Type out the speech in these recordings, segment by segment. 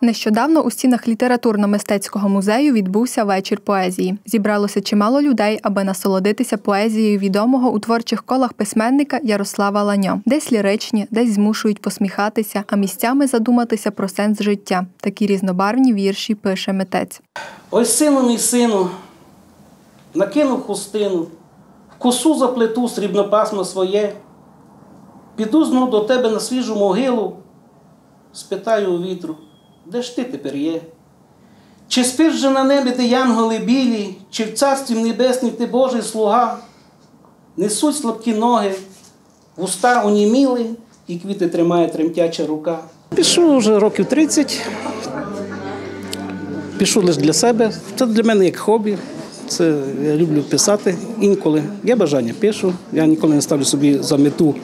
Нещодавно у стінах літературно-мистецького музею відбувся вечір поезії. Зібралося чимало людей, аби насолодитися поезією відомого у творчих колах письменника Ярослава Ланьо. Десь ліричні, десь змушують посміхатися, а місцями задуматися про сенс життя. Такі різнобарвні вірші пише митець. Ой, сину мій сину, накинув хустину, в косу заплету срібнопасмо своє, піду знов до тебе на свіжу могилу, спитаю у вітру, де ж ти тепер є? Чи спиш же на небі ти янголи білі, чи в царстві небесній ти Божий слуга? Несуть слабкі ноги, вуста уніміли, і квіти тримає тремтяча рука. Пишу вже років 30, пишу лише для себе. Це для мене як хобі. Це я люблю писати інколи. Є бажання пишу. Я ніколи не ставлю собі за мету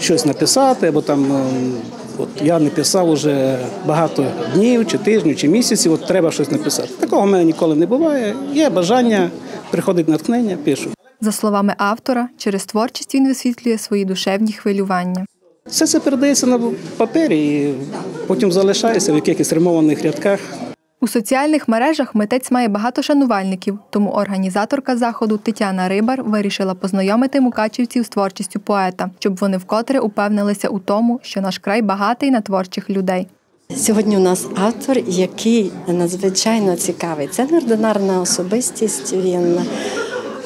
щось написати, або там е, от я не писав уже багато днів, чи тижнів, чи місяців. От треба щось написати. Такого в мене ніколи не буває. Є бажання, приходить натхнення, пишу. За словами автора, через творчість він висвітлює свої душевні хвилювання. Все це передається на папері і потім залишається в якихось римованих рядках. У соціальних мережах митець має багато шанувальників, тому організаторка заходу Тетяна Рибар вирішила познайомити мукачівців з творчістю поета, щоб вони вкотре упевнилися у тому, що наш край багатий на творчих людей. Сьогодні у нас автор, який надзвичайно цікавий. Це неординарна особистість. Він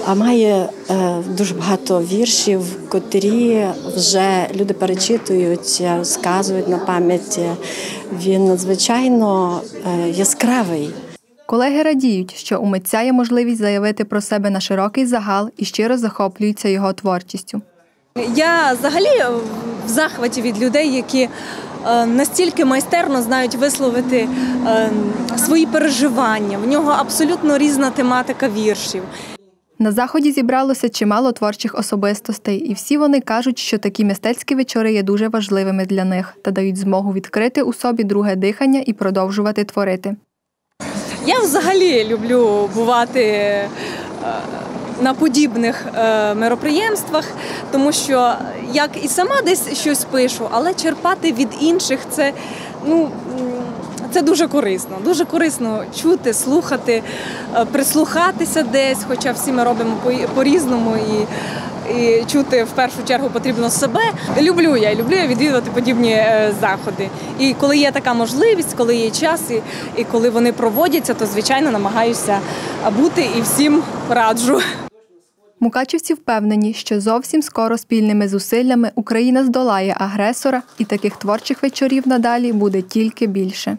а має е, дуже багато віршів, котрі вже люди перечитують, сказують на пам'ять. Він надзвичайно е, яскравий. Колеги радіють, що у митця є можливість заявити про себе на широкий загал і щиро захоплюються його творчістю. Я взагалі в захваті від людей, які е, настільки майстерно знають висловити е, свої переживання. В нього абсолютно різна тематика віршів. На заході зібралося чимало творчих особистостей, і всі вони кажуть, що такі мистецькі вечори є дуже важливими для них та дають змогу відкрити у собі друге дихання і продовжувати творити. Я взагалі люблю бувати е, на подібних е, мероприємствах, тому що як і сама десь щось пишу, але черпати від інших це ну. Це дуже корисно, дуже корисно чути, слухати, е, прислухатися десь, хоча всі ми робимо по-різному і і чути в першу чергу потрібно себе. Люблю я, люблю я відвідувати подібні е, заходи. І коли є така можливість, коли є час, і, і коли вони проводяться, то звичайно намагаюся бути і всім раджу. Мукачівці впевнені, що зовсім скоро спільними зусиллями Україна здолає агресора, і таких творчих вечорів надалі буде тільки більше.